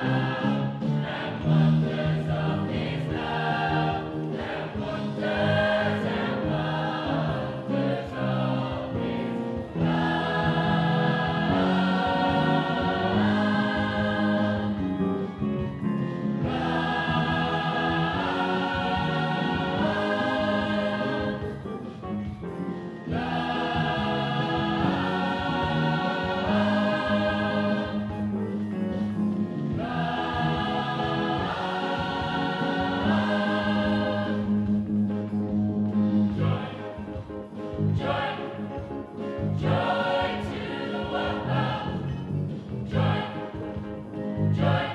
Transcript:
Thank you. joy.